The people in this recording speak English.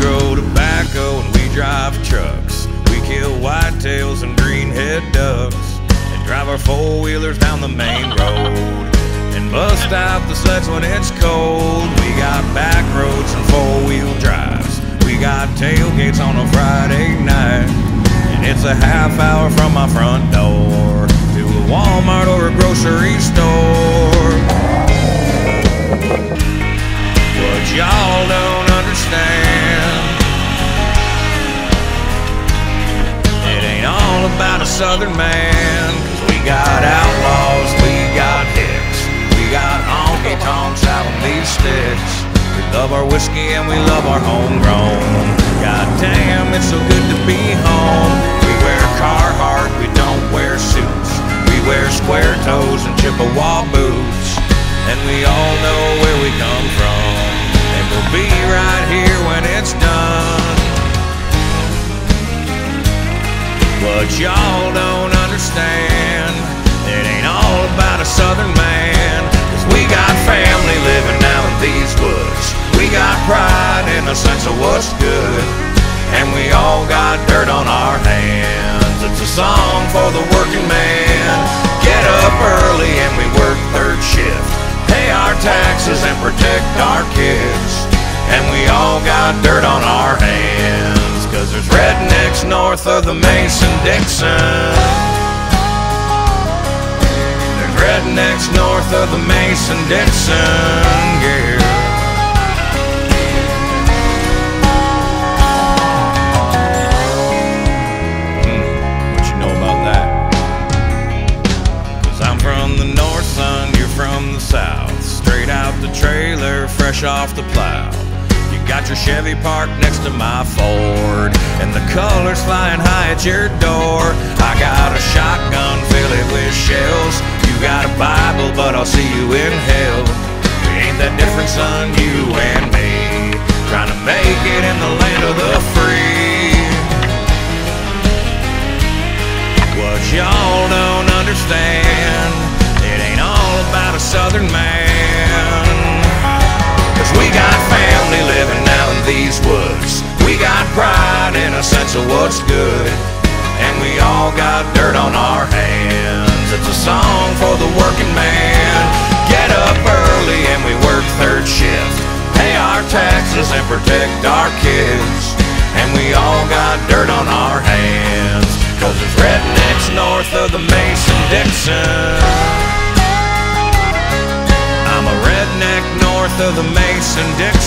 grow tobacco and we drive trucks. We kill whitetails and greenhead ducks and drive our four wheelers down the main road and bust out the sleds when it's cold. We got back roads and four wheel drives. We got tailgates on a Friday night. And it's a half hour from my front door to a Walmart or a grocery store. Southern man. Cause we got outlaws, we got hicks. We got honky tonks out on these sticks. We love our whiskey and we love our homegrown. God damn, it's so good to be home. We wear Carhartt, we don't wear suits. We wear square toes and Chippewa boots. And we all What y'all don't understand, it ain't all about a southern man. Cause we got family living in these woods. We got pride in a sense of what's good. And we all got dirt on our hands. It's a song for the working man. Get up early and we work third shift. Pay our taxes and protect our kids. And we all got dirt on our hands. Cause there's rednecks north of the Mason Dixon. There's rednecks north of the Mason Dixon. Yeah. Hmm, what you know about that? Cause I'm from the north, son, you're from the south. Straight out the trailer, fresh off the plow. Got your Chevy parked next to my Ford, and the colors flying high at your door. I got a shotgun, fill it with shells. You got a Bible, but I'll see you in hell. Ain't that different, son, you and me. Trying to make it in the land of the free. Pride in a sense of what's good. And we all got dirt on our hands. It's a song for the working man. Get up early and we work third shift. Pay our taxes and protect our kids. And we all got dirt on our hands. Cause there's rednecks north of the Mason Dixon. I'm a redneck north of the Mason Dixon.